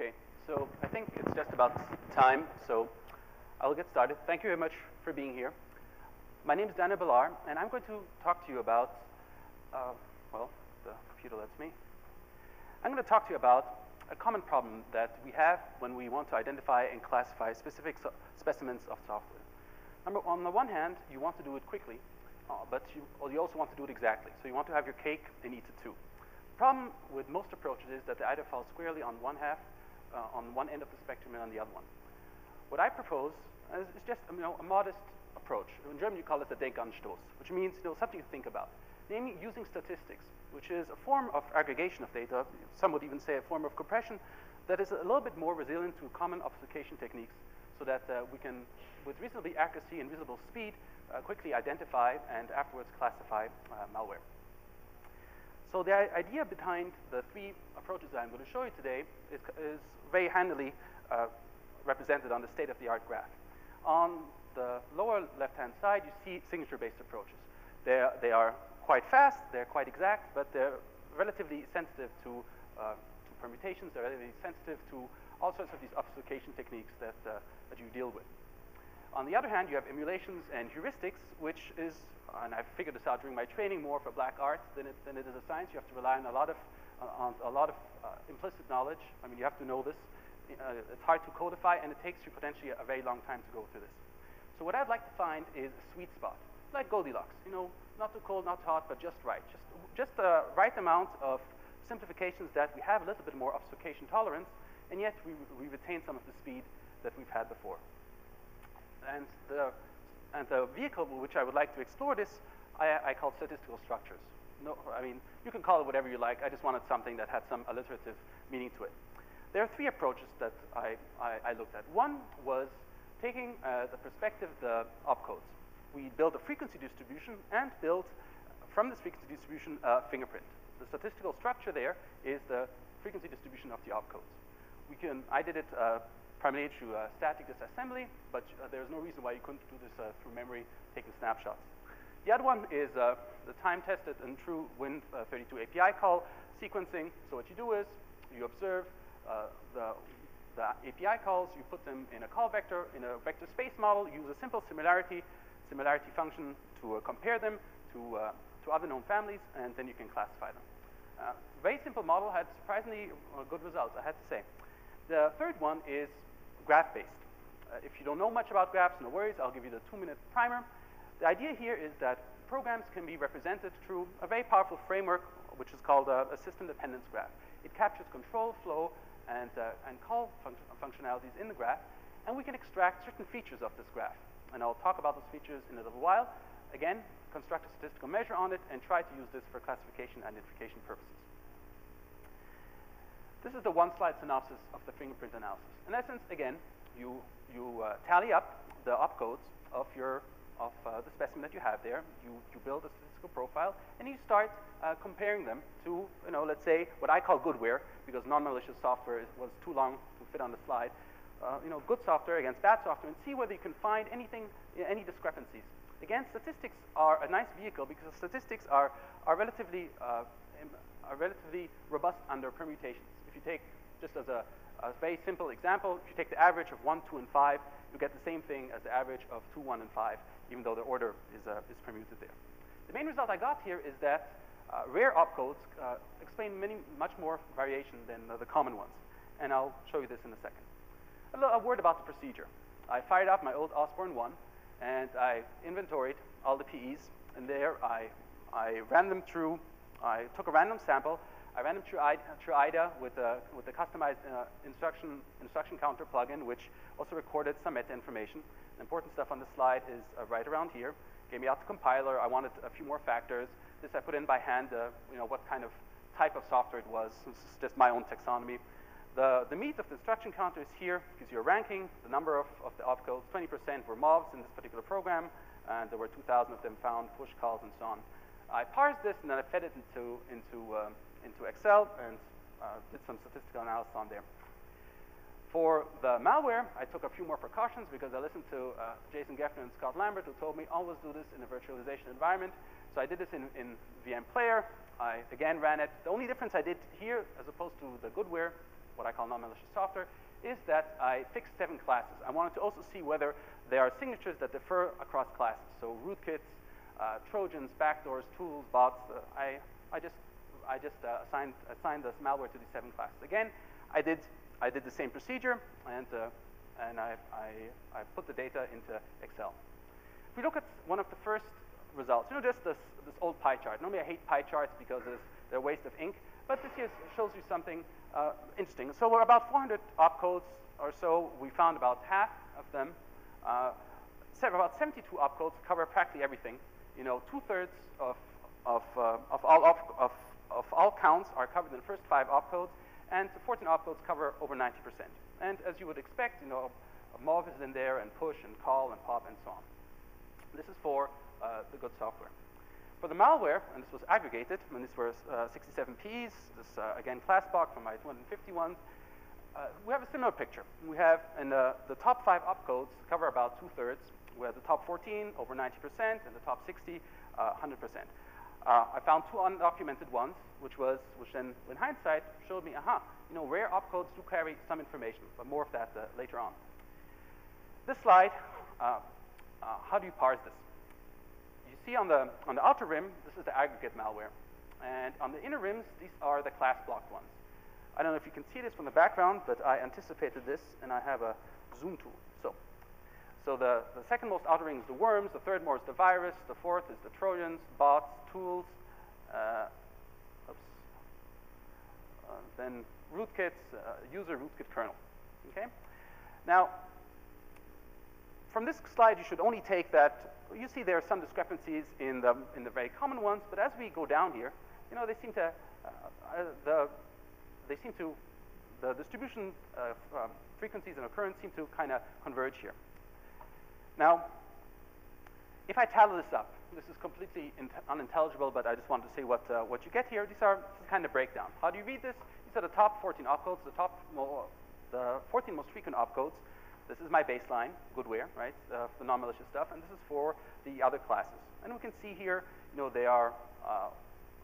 Okay, so I think it's just about time, so I'll get started. Thank you very much for being here. My name is Daniel Bilar, and I'm going to talk to you about, uh, well, the computer lets me. I'm going to talk to you about a common problem that we have when we want to identify and classify specific so specimens of software. On the one hand, you want to do it quickly, uh, but you, you also want to do it exactly. So you want to have your cake and eat it too. The problem with most approaches is that they either fall squarely on one half, uh, on one end of the spectrum and on the other one. What I propose is, is just you know, a modest approach. In German, you call it the Denkanstoß, which means you know, something to think about, namely using statistics, which is a form of aggregation of data, some would even say a form of compression, that is a little bit more resilient to common obfuscation techniques so that uh, we can, with reasonably accuracy and reasonable speed, uh, quickly identify and afterwards classify uh, malware. So the idea behind the three approaches that I'm going to show you today is, is very handily uh, represented on the state-of-the-art graph. On the lower left-hand side, you see signature-based approaches. They're, they are quite fast, they're quite exact, but they're relatively sensitive to, uh, to permutations, they're relatively sensitive to all sorts of these obfuscation techniques that, uh, that you deal with. On the other hand, you have emulations and heuristics, which is, and I figured this out during my training, more for black art than it, than it is a science. You have to rely on a lot of, on a lot of uh, implicit knowledge. I mean, you have to know this. Uh, it's hard to codify, and it takes you potentially a very long time to go through this. So what I'd like to find is a sweet spot, like Goldilocks. You know, not too cold, not too hot, but just right. Just, just the right amount of simplifications that we have a little bit more obfuscation tolerance, and yet we, we retain some of the speed that we've had before. And the, and the vehicle which I would like to explore this, I, I call statistical structures. No, I mean, you can call it whatever you like. I just wanted something that had some alliterative meaning to it. There are three approaches that I, I, I looked at. One was taking uh, the perspective of the opcodes. We built a frequency distribution and built, from this frequency distribution, a fingerprint. The statistical structure there is the frequency distribution of the opcodes. We can, I did it uh, primarily through uh, static disassembly, but uh, there's no reason why you couldn't do this uh, through memory, taking snapshots. The other one is uh, the time-tested and true Win32 API call sequencing. So what you do is you observe uh, the, the API calls, you put them in a call vector, in a vector space model, use a simple similarity, similarity function to uh, compare them to, to other known families, and then you can classify them. very simple model had surprisingly good results, I had to say. The third one is graph-based. Uh, if you don't know much about graphs, no worries, I'll give you the two-minute primer. The idea here is that programs can be represented through a very powerful framework, which is called a, a system dependence graph. It captures control, flow, and, uh, and call functionalities in the graph, and we can extract certain features of this graph. And I'll talk about those features in a little while. Again, construct a statistical measure on it and try to use this for classification and identification purposes. This is the one-slide synopsis of the fingerprint analysis. In essence, again, you, you uh, tally up the opcodes of, your, of uh, the specimen that you have there. You, you build a statistical profile, and you start uh, comparing them to, you know, let's say, what I call goodware, because non-malicious software was too long to fit on the slide. Uh, you know, good software against bad software, and see whether you can find anything, any discrepancies. Again, statistics are a nice vehicle because statistics are, are, relatively, uh, are relatively robust under permutations you take, just as a, a, very simple example, if you take the average of 1, 2, and 5, you get the same thing as the average of 2, 1, and 5, even though the order is, uh, is permuted there. The main result I got here is that uh, rare opcodes uh, explain many, much more variation than the common ones. And I'll show you this in a second. A, a word about the procedure. I fired up my old Osborne 1, and I inventoried all the PEs, and there I, I ran them through, I took a random sample, I ran them through IDA, through IDA with, a, with the customized uh, instruction, instruction counter plugin, which also recorded some meta information. The important stuff on the slide is uh, right around here. Gave me out the compiler. I wanted a few more factors. This I put in by hand, uh, you know, what kind of type of software it was. This is just my own taxonomy. The, the meat of the instruction counter is here, gives you a ranking, the number of, of the opcodes. 20% were MOVs in this particular program, and there were 2,000 of them found, push calls, and so on. I parsed this, and then I fed it into, into um, into Excel and uh, did some statistical analysis on there. For the malware, I took a few more precautions because I listened to uh, Jason Geffner and Scott Lambert who told me always do this in a virtualization environment. So I did this in, in VM Player. I again ran it. The only difference I did here, as opposed to the goodware what I call non-malicious software, is that I fixed seven classes. I wanted to also see whether there are signatures that differ across classes. So rootkits, uh, Trojans, backdoors, tools, bots. Uh, I, I just, I just uh, assigned, assigned this malware to the seven classes. Again, I did, I did the same procedure, and, uh, and I, I, I put the data into Excel. If we look at one of the first results, you know, just this, this old pie chart. Normally I hate pie charts because they're a waste of ink, but this here shows you something uh, interesting. So we're about 400 opcodes or so. We found about half of them. Uh, about 72 opcodes cover practically everything. You know, two-thirds of, of, uh, of, all op of, of all counts are covered in the first five opcodes, and the 14 opcodes cover over 90%. And as you would expect, you know, MOV is in there, and push, and call, and pop, and so on. This is for uh, the good software. For the malware, and this was aggregated, and these were uh, 67Ps, this uh, again ClassBox from my 251s, uh, we have a similar picture. We have in the, the top five opcodes cover about two-thirds. We have the top 14 over 90%, and the top 60 100%. Uh, I found two undocumented ones, which was, which then, in hindsight, showed me, aha, you know, rare opcodes do carry some information, but more of that uh, later on. This slide, uh, uh how do you parse this? You see on the, on the outer rim, this is the aggregate malware. And on the inner rims, these are the class blocked ones. I don't know if you can see this from the background, but I anticipated this, and I have a zoom tool. So, the, the second most outer ring is the worms, the third most is the virus, the fourth is the Trojans, bots, tools, uh, uh, then rootkits, uh, user rootkit kernel. Okay? Now, from this slide, you should only take that you see there are some discrepancies in the, in the very common ones, but as we go down here, you know, they seem to, uh, uh, the, they seem to, the distribution uh, um, frequencies and occurrence seem to kind of converge here. Now, if I tally this up, this is completely unintelligible, but I just wanted to say what, uh, what you get here. These are kind of breakdown. How do you read this? These are the top 14 opcodes, the top, the 14 most frequent opcodes. This is my baseline, goodware, right, uh, the non-malicious stuff, and this is for the other classes. And we can see here, you know, they are uh,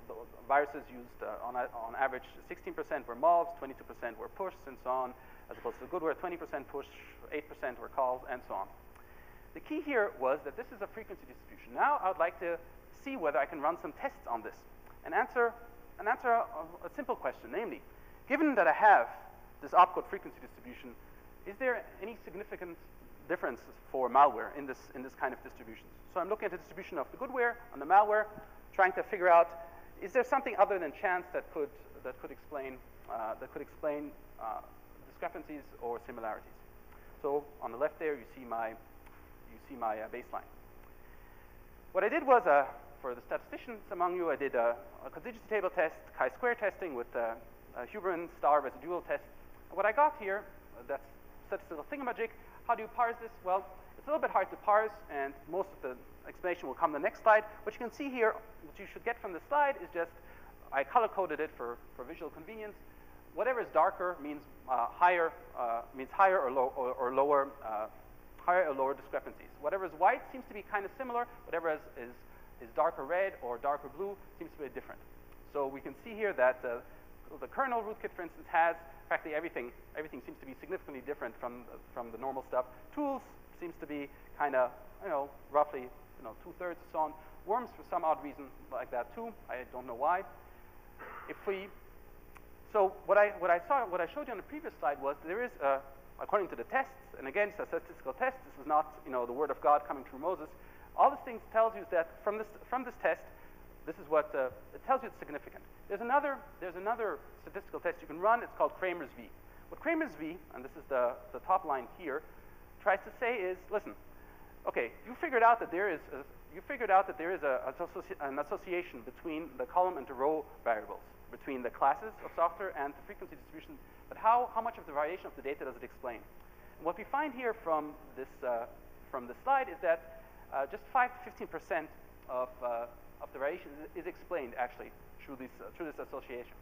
the viruses used uh, on, on average 16% were MOVs, 22% were push, and so on, as opposed to goodware, 20% push, 8% were calls, and so on. The key here was that this is a frequency distribution. Now I would like to see whether I can run some tests on this and answer, and answer a, a simple question, namely, given that I have this opcode frequency distribution, is there any significant difference for malware in this, in this kind of distributions? So I'm looking at the distribution of the goodware and the malware, trying to figure out, is there something other than chance that could, that could explain, uh, that could explain uh, discrepancies or similarities? So on the left there, you see my, you see my uh, baseline. What I did was, uh, for the statisticians among you, I did a, a contingency table test, chi-square testing with uh, a star residual test. what I got here, that's statistical thingamajig. How do you parse this? Well, it's a little bit hard to parse, and most of the explanation will come the next slide. What you can see here, what you should get from the slide is just, I color-coded it for, for visual convenience. Whatever is darker means uh, higher, uh, means higher or, low, or, or lower, uh, higher or lower discrepancies. Whatever is white seems to be kind of similar. Whatever is, is, is darker red or darker blue seems to be different. So we can see here that uh, the kernel rootkit, for instance, has practically everything. Everything seems to be significantly different from from the normal stuff. Tools seems to be kind of you know roughly you know two thirds and so on. Worms for some odd reason like that too. I don't know why. If we so what I what I saw what I showed you on the previous slide was there is a, according to the tests, and again it's a statistical test. This is not you know the word of God coming through Moses. All this thing tells you that from this from this test, this is what uh, it tells you it's significant. There's another, there's another statistical test you can run. It's called Cramer's V. What Cramer's V, and this is the, the top line here, tries to say is, listen, okay, you figured out that there is a, you figured out that there is a, a, an association between the column and the row variables, between the classes of software and the frequency distribution, but how, how much of the variation of the data does it explain? And what we find here from this, uh, from this slide is that uh, just 5 to 15% of, uh, of the variation is, explained, actually, through this, uh, through this association.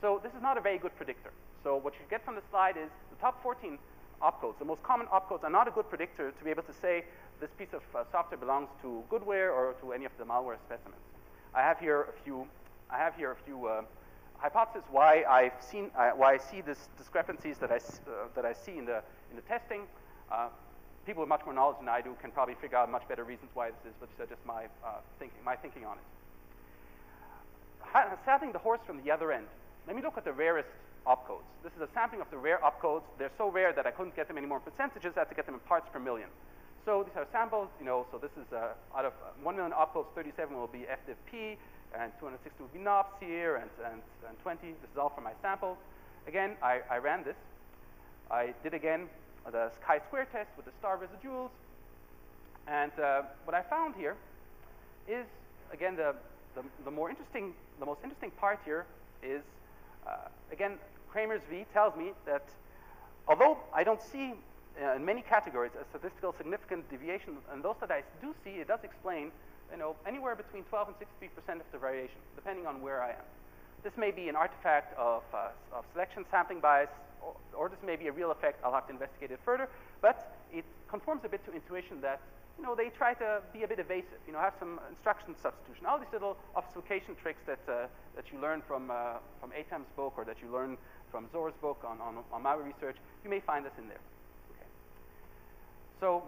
So this is not a very good predictor. So what you get from the slide is the top 14 opcodes, the most common opcodes, are not a good predictor to be able to say this piece of uh, software belongs to goodware or to any of the malware specimens. I have here a few, I have here a few uh, hypothesis why I've seen, uh, why I see these discrepancies that I, uh, that I see in the, in the testing. Uh, people with much more knowledge than I do can probably figure out much better reasons why this is, but these are just my, uh, thinking, my thinking on it. Sampling the horse from the other end. Let me look at the rarest opcodes. This is a sampling of the rare opcodes. They're so rare that I couldn't get them any more in percentages. I had to get them in parts per million. So these are samples, you know, so this is uh, out of uh, 1 million opcodes, 37 will be FDIV-P, and 260 would be NOPs here, and, and, and 20. This is all from my sample. Again, I, I ran this. I did again the chi-square test with the star residuals. And uh, what I found here is, again, the, the, the, more interesting, the most interesting part here is, uh, again, Cramer's V tells me that although I don't see uh, in many categories a statistical significant deviation, and those that I do see, it does explain, you know, anywhere between 12 and 63% of the variation, depending on where I am. This may be an artifact of, uh, of selection sampling bias, or, or, this may be a real effect. I'll have to investigate it further, but it conforms a bit to intuition that, you know, they try to be a bit evasive, you know, have some instruction substitution, all these little obfuscation tricks that, uh, that you learn from, uh, from Eilam's book or that you learn from Szor's book on, on, on malware research, you may find this in there. So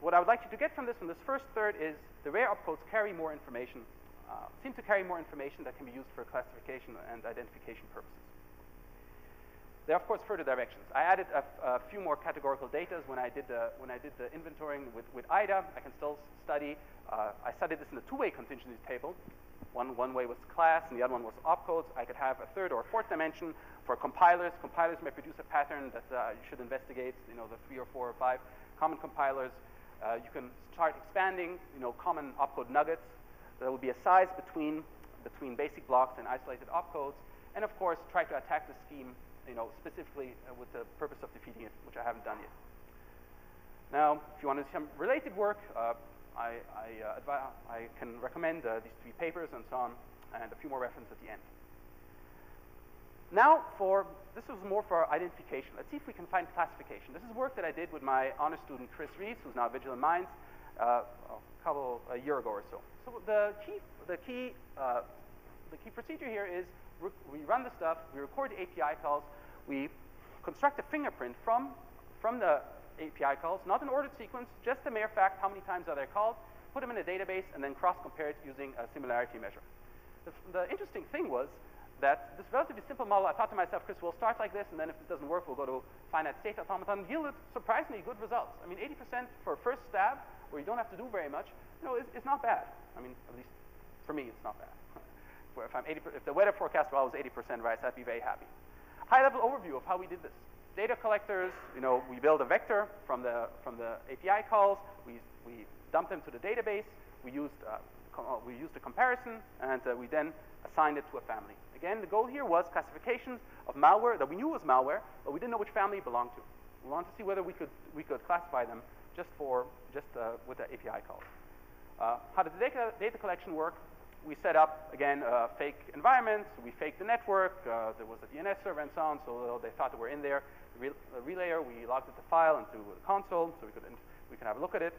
what I would like you to get from this, from this first third, is the rare opcodes carry more information, uh, seem to carry more information that can be used for classification and identification purposes. There are, of course, further directions. I added a, few more categorical data when I did the, when I did the inventorying with, with IDA. I can still study. Uh, I studied this in a two-way contingency table. One, one way was class, and the other one was opcodes. I could have a third or a fourth dimension for compilers. Compilers may produce a pattern that uh, you should investigate, you know, the three or four or five common compilers. Uh, you can start expanding, you know, common opcode nuggets. There will be a size between, between basic blocks and isolated opcodes. And of course, try to attack the scheme, you know, specifically uh, with the purpose of defeating it, which I haven't done yet. Now, if you want to do some related work, uh, I, I, uh, I, can recommend uh, these three papers and so on, and a few more references at the end. Now for, this was more for identification. Let's see if we can find classification. This is work that I did with my honor student Chris Reeves, who's now at Vigilant Minds, uh, a couple, a year ago or so. So the key, the key, uh, the key procedure here is we run the stuff, we record the API calls, we construct a fingerprint from, from the API calls, not an ordered sequence, just the mere fact how many times are they called, put them in a database, and then cross-compare it using a similarity measure. The, the interesting thing was that this relatively simple model, I thought to myself, Chris, we'll start like this, and then if it doesn't work, we'll go to finite state automaton, yielded surprisingly good results. I mean, 80% for a first stab, where you don't have to do very much, you know, is, is not bad. I mean, at least for me, it's not bad. if, I'm 80, if the weather forecast was 80% right, I'd be very happy. High-level overview of how we did this. Data collectors, you know, we build a vector from the, from the API calls, we, we dump them to the database, we used, uh, we used a comparison, and uh, we then assigned it to a family. Again, the goal here was classification of malware that we knew was malware, but we didn't know which family it belonged to. We wanted to see whether we could, we could classify them just, for, just uh, with the API calls. Uh, how did the data, data collection work? We set up, again, uh, fake environments. We faked the network. Uh, there was a DNS server and so on, so they thought they were in there. The, re the relayer, we logged the file into the console so we could, we could have a look at it.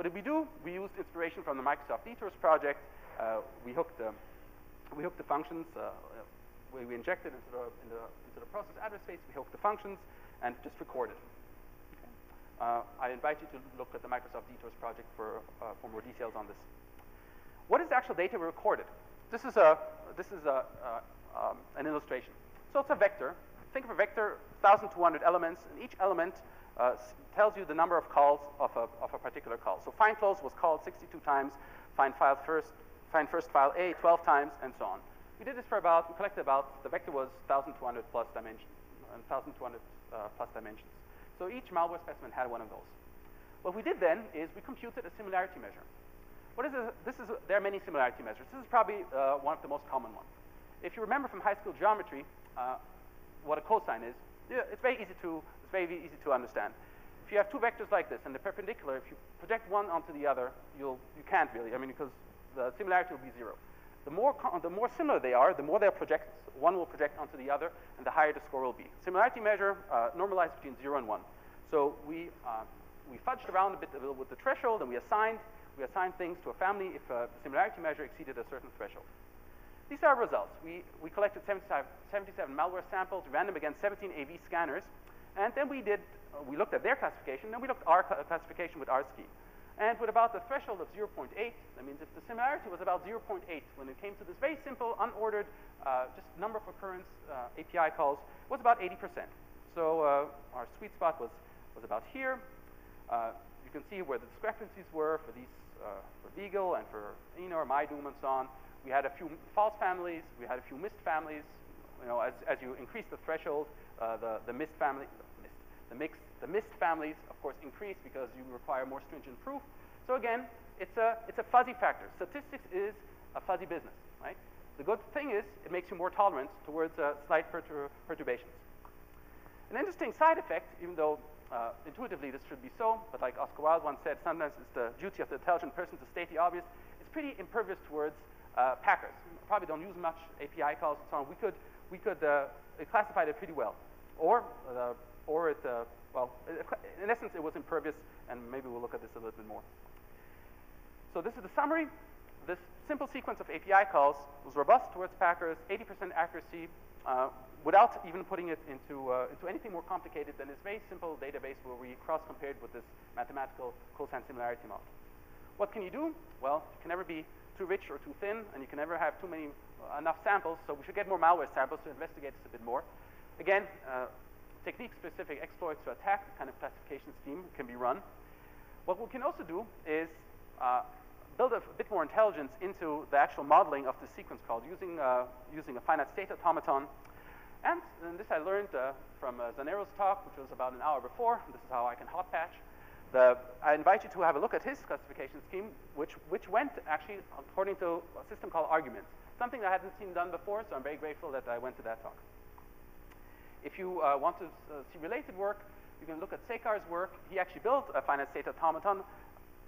What did we do? We used inspiration from the Microsoft Detours project. Uh, we hooked um, we hook the functions, uh, we, we inject it into the, into, the, into the process address space, we hooked the functions, and just recorded. Uh, I invite you to look at the Microsoft Detours project for, uh, for more details on this. What is the actual data we recorded? This is, a, this is a, um, an illustration. So it's a vector. Think of a vector, 1,200 elements, and each element uh, tells you the number of calls of a, of a particular call. So find close was called 62 times, find file first find first file A 12 times, and so on. We did this for about, we collected about, the vector was 1,200 plus dimensions, 1,200 uh, plus dimensions. So each malware specimen had one of those. What we did then is we computed a similarity measure. What is this? this is, there are many similarity measures. This is probably uh, one of the most common ones. If you remember from high school geometry, uh, what a cosine is, it's very easy to, it's very easy to understand. If you have two vectors like this and they're perpendicular, if you project one onto the other, you'll, you can't really, I mean, because the similarity will be zero. The more, the more similar they are, the more they'll project, one will project onto the other, and the higher the score will be. Similarity measure uh, normalized between zero and one. So we, uh, we fudged around a bit with the threshold, and we assigned, we assigned things to a family if a similarity measure exceeded a certain threshold. these are our results. We, we collected 75, 77 malware samples, ran them against 17 AV scanners, and then we did, uh, we looked at their classification, then we looked at our cl classification with our scheme. And with about the threshold of 0.8, that means if the similarity was about 0.8 when it came to this very simple, unordered, uh, just number of occurrence uh, API calls, was about 80%. So uh, our sweet spot was, was about here. Uh, you can see where the discrepancies were for these, uh, for Beagle and for Enor, MyDoom, and so on. We had a few false families. We had a few missed families. You know, as, as you increase the threshold, uh, the, the missed family, missed, the mixed the missed families, of course, increase because you require more stringent proof. So again, it's a, it's a fuzzy factor. Statistics is a fuzzy business, right? The good thing is it makes you more tolerant towards uh, slight pertur perturbations. An interesting side effect, even though uh, intuitively this should be so, but like Oscar Wilde once said, sometimes it's the duty of the intelligent person to state the obvious, it's pretty impervious towards uh, packers. Probably don't use much API calls and so on. We could, we could uh, classify it pretty well. Or, uh, or it uh, well, in essence, it was impervious, and maybe we'll look at this a little bit more. So this is the summary. This simple sequence of API calls was robust towards Packers, 80% accuracy, uh, without even putting it into, uh, into anything more complicated than this very simple database where we cross-compared with this mathematical cosine similarity model. What can you do? Well, you can never be too rich or too thin, and you can never have too many, uh, enough samples, so we should get more malware samples to investigate this a bit more. Again, uh, technique-specific exploits to attack the kind of classification scheme can be run. What we can also do is uh, build a, bit more intelligence into the actual modeling of the sequence called using, uh, using a finite state automaton. And, and this I learned uh, from uh, Zanero's talk, which was about an hour before. This is how I can hot patch. The, I invite you to have a look at his classification scheme, which, which went actually according to a system called arguments, something I hadn't seen done before, so I'm very grateful that I went to that talk. If you uh, want to uh, see related work, you can look at Sekar's work. He actually built a finite state automaton.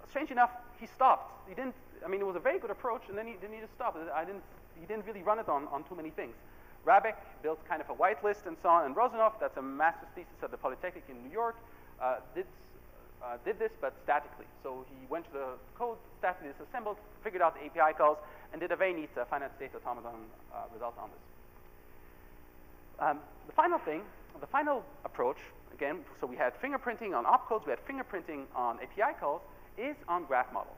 Strange enough, he stopped. He didn't, I mean, it was a very good approach, and then he, just stopped. I didn't, he didn't really run it on, on too many things. Rabek built kind of a whitelist and so on, and Rozinov, that's a master's thesis at the Polytechnic in New York, uh, did, uh, did this, but statically. So he went to the code, statically disassembled, figured out the API calls, and did a very neat uh, finite state automaton uh, result on this. Um, the final thing, the final approach, again, so we had fingerprinting on opcodes, we had fingerprinting on API calls, is on graph models.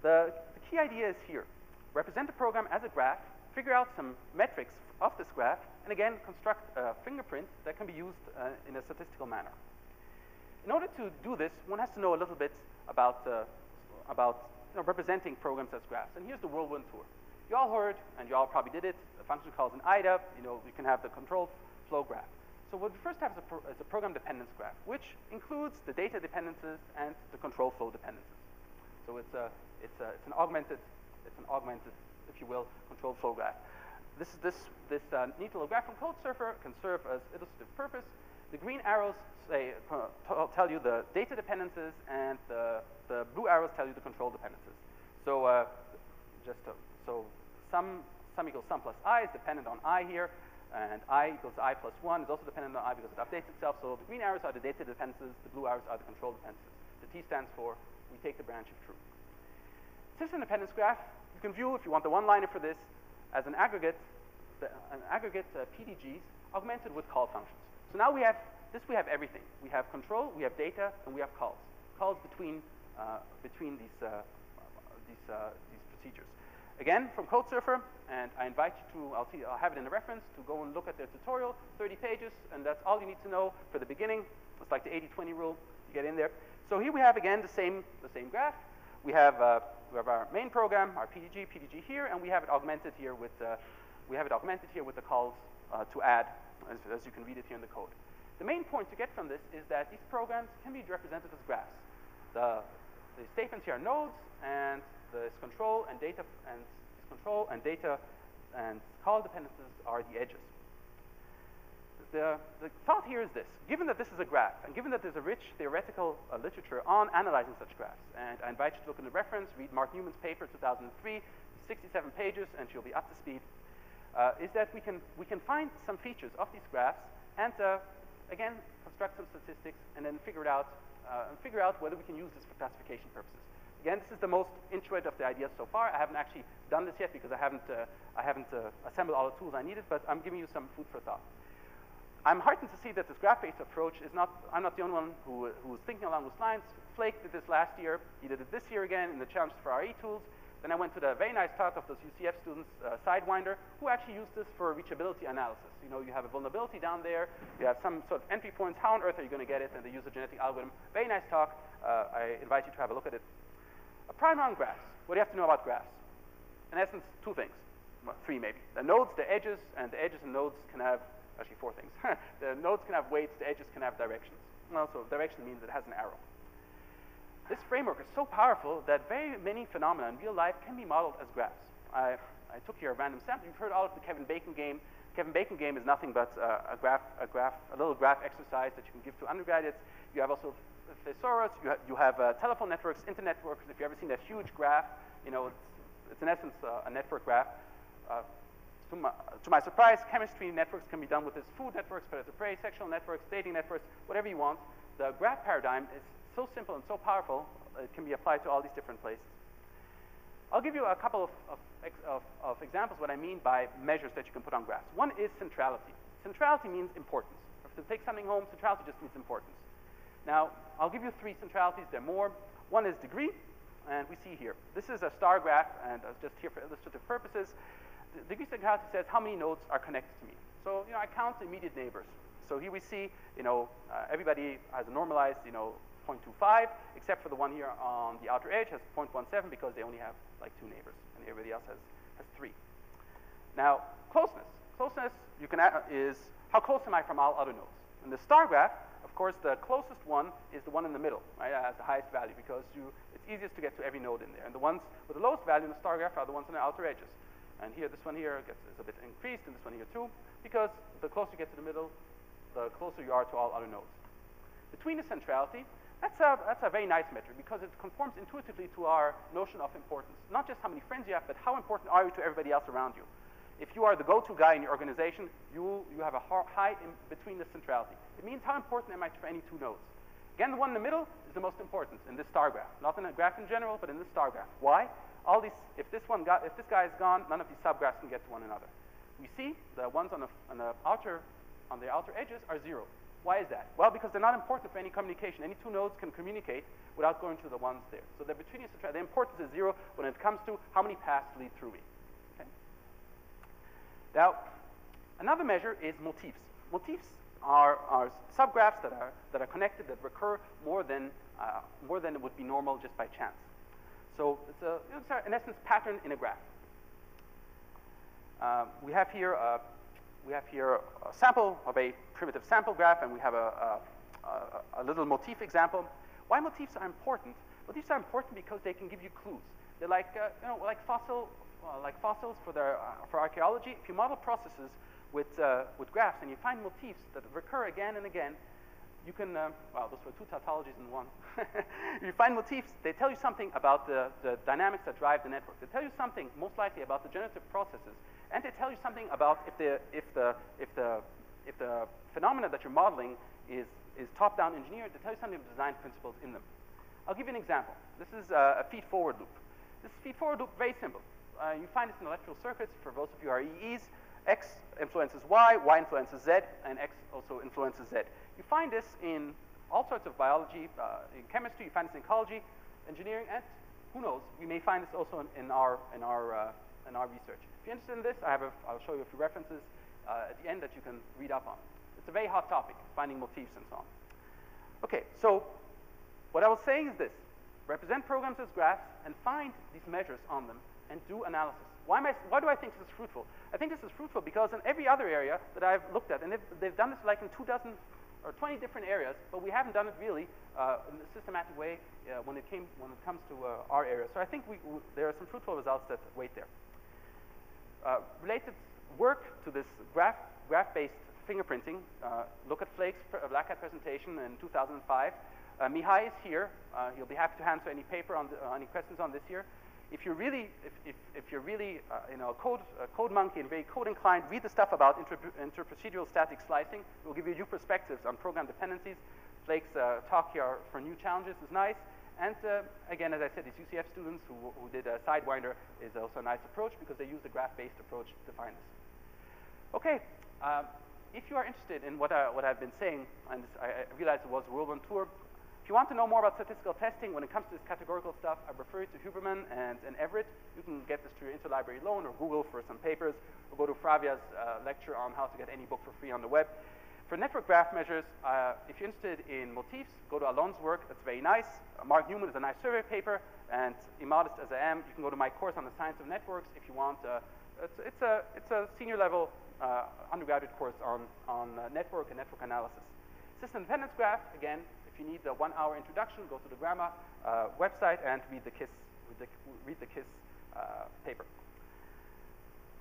The, the key idea is here. Represent the program as a graph, figure out some metrics of this graph, and again, construct a fingerprint that can be used uh, in a statistical manner. In order to do this, one has to know a little bit about, uh, about you know, representing programs as graphs. And here's the whirlwind tour. You all heard, and you all probably did it, function calls an IDA, you know, you can have the control flow graph. So what we first have is a, pro is a program dependence graph, which includes the data dependencies and the control flow dependencies. So it's, a, it's, a, it's an augmented, it's an augmented, if you will, control flow graph. This is this, this uh, neat little graph from CodeSurfer can serve as illustrative purpose. The green arrows say, uh, tell you the data dependencies, and the, the blue arrows tell you the control dependencies. So uh, just to, so sum, sum equals sum plus i is dependent on i here, and i equals i plus 1 is also dependent on i because it updates itself. So the green arrows are the data dependencies, the blue arrows are the control dependencies. The T stands for we take the branch if true. System dependence graph, you can view, if you want the one-liner for this, as an aggregate, the, an aggregate uh, PDGs augmented with call functions. So now we have, this we have everything. We have control, we have data, and we have calls. Calls between, uh, between these, uh, these, uh, these procedures. Again, from CodeSurfer, and I invite you to, I'll, see, I'll have it in the reference, to go and look at their tutorial, 30 pages, and that's all you need to know for the beginning. It's like the 80-20 rule, you get in there. So here we have, again, the same, the same graph. We have, uh, we have our main program, our PDG, PDG here, and we have it augmented here with, uh, we have it augmented here with the calls uh, to add, as, as you can read it here in the code. The main point to get from this is that these programs can be represented as graphs. The, the statements here are nodes, and this control and data and this control and data and call dependencies are the edges. The, the thought here is this. Given that this is a graph, and given that there's a rich theoretical uh, literature on analyzing such graphs, and I invite you to look in the reference, read Mark Newman's paper, 2003, 67 pages, and you'll be up to speed, uh, is that we can, we can find some features of these graphs and, uh, again, construct some statistics and then figure it out, uh, and figure out whether we can use this for classification purposes. Again, this is the most intuitive of the ideas so far. I haven't actually done this yet because I haven't, uh, I haven't uh, assembled all the tools I needed, but I'm giving you some food for thought. I'm heartened to see that this graph-based approach is not, I'm not the only one who, who's thinking along those lines. Flake did this last year. He did it this year again in the Challenge for RE tools. Then I went to the very nice talk of those UCF students, uh, Sidewinder, who actually used this for reachability analysis. You know, you have a vulnerability down there, you have some sort of entry points, how on earth are you going to get it, and they use a genetic algorithm. Very nice talk. Uh, I invite you to have a look at it. A primer on graphs. What do you have to know about graphs? In essence, two things. Three maybe. The nodes, the edges, and the edges and nodes can have, actually four things. the nodes can have weights, the edges can have directions. Well, so direction means it has an arrow. This framework is so powerful that very many phenomena in real life can be modeled as graphs. I, I took here a random sample. You've heard all of the Kevin Bacon game. Kevin Bacon game is nothing but uh, a graph, a graph, a little graph exercise that you can give to undergraduates. You have also thesaurus. You, ha you have uh, telephone networks, internet networks. If you've ever seen that huge graph, you know, it's, it's in essence uh, a network graph. Uh, to my, to my, surprise, chemistry networks can be done with this food networks, predator prey, sexual networks, dating networks, whatever you want. The graph paradigm is so simple and so powerful, it can be applied to all these different places. I'll give you a couple of, of, of, of, examples what I mean by measures that you can put on graphs. One is centrality. Centrality means importance. If to take something home, centrality just means importance. Now, I'll give you three centralities. There are more. One is degree, and we see here. This is a star graph, and just here for illustrative purposes. The degree centrality says how many nodes are connected to me. So, you know, I count immediate neighbors. So here we see, you know, uh, everybody has a normalized, you know, 0.25, except for the one here on the outer edge has 0.17 because they only have like two neighbors, and everybody else has, has three. Now, closeness. Closeness you can add, is how close am I from all other nodes? In the star graph, of course, the closest one is the one in the middle, right, has the highest value because you, it's easiest to get to every node in there. And the ones with the lowest value in the star graph are the ones on the outer edges. And here, this one here gets, is a bit increased, and this one here too, because the closer you get to the middle, the closer you are to all other nodes. Between the centrality, that's a, that's a very nice metric because it conforms intuitively to our notion of importance. Not just how many friends you have, but how important are you to everybody else around you. If you are the go-to guy in your organization, you, you have a high between the centrality. It means how important am I for any two nodes. Again, the one in the middle is the most important in this star graph. Not in a graph in general, but in this star graph. Why? All these, if this one got, if this guy is gone, none of these subgraphs can get to one another. We see the ones on the, on the outer, on the outer edges are zero. Why is that? Well, because they're not important for any communication. Any two nodes can communicate without going to the ones there. So they're between each other. The importance is zero when it comes to how many paths lead through me. Now, another measure is motifs. Motifs are, are subgraphs that are, that are connected, that recur more than, uh, more than it would be normal just by chance. So it's, a, it's in essence, pattern in a graph. Uh, we have here a we have here a sample of a primitive sample graph, and we have a, a, a, little motif example. Why motifs are important? Motifs are important because they can give you clues. They're like, uh, you know, like fossil, uh, like fossils for their, uh, for archaeology. If you model processes with, uh, with graphs and you find motifs that recur again and again, you can, uh, well, those were two tautologies in one. you find motifs, they tell you something about the, the dynamics that drive the network. They tell you something, most likely, about the generative processes and they tell you something about if the, if the, if the, if the phenomena that you're modeling is, is top-down engineered, they tell you something about design principles in them. I'll give you an example. This is a, a feed-forward loop. This feed-forward loop, very simple. Uh, you find this in electrical circuits for those of you who are EEs. X influences Y, Y influences Z, and X also influences Z. You find this in all sorts of biology, uh, in chemistry, you find this in ecology, engineering, and who knows, we may find this also in, in our, in, our, uh, in our research. If you're interested in this, I have a, I'll show you a few references uh, at the end that you can read up on. It's a very hot topic, finding motifs and so on. Okay, so what I was saying is this. Represent programs as graphs and find these measures on them and do analysis. Why, I, why do I think this is fruitful? I think this is fruitful because in every other area that I've looked at, and they've, they've done this like in two dozen or 20 different areas, but we haven't done it really uh, in a systematic way uh, when, it came, when it comes to uh, our area. So I think we, there are some fruitful results that wait there. Uh, related work to this graph, graph-based fingerprinting, uh, look at Flake's Black Hat presentation in 2005. Uh, Mihai is here. Uh, he'll be happy to answer any paper on the, uh, any questions on this here. If you're really, if, if, if you're really, uh, you know, a code, a code monkey and very code inclined, read the stuff about inter interprocedural static slicing. It will give you new perspectives on program dependencies. Flake's talk here for new challenges is nice. And uh, again, as I said, these UCF students who, who did a Sidewinder is also a nice approach because they use the graph-based approach to find this. Okay, um, if you are interested in what, I, what I've been saying, and I, I realize it was a whirlwind tour, you want to know more about statistical testing when it comes to this categorical stuff, I refer you to Huberman and, and Everitt. You can get this through your interlibrary loan or Google for some papers, or go to Fravia's uh, lecture on how to get any book for free on the web. For network graph measures, uh, if you're interested in motifs, go to Alon's work. That's very nice. Uh, Mark Newman is a nice survey paper. And immodest as I am, you can go to my course on the science of networks if you want. Uh, it's, it's, a, it's a senior level uh, undergraduate course on, on uh, network and network analysis. System dependence graph, again, if you need the one hour introduction, go to the GrammaTech uh, website and read the KISS, read the, read the KISS paper.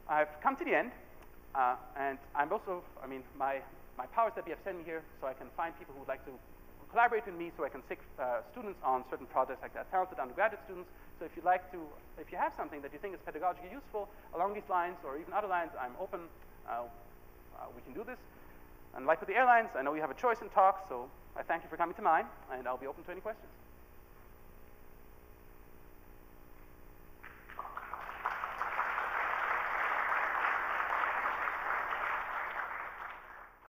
I've come to the end. Uh, and I'm also, I mean, my my powers that be have sent me here so I can find people who would like to collaborate with me so I can stick uh, students on certain projects like that, talented undergraduate students. So if you'd like to, if you have something that you think is pedagogically useful along these lines or even other lines, I'm open. Uh, uh, we can do this. And like with the airlines, I know you have a choice in talks, so I thank you for coming to mine, and I'll be open to any questions.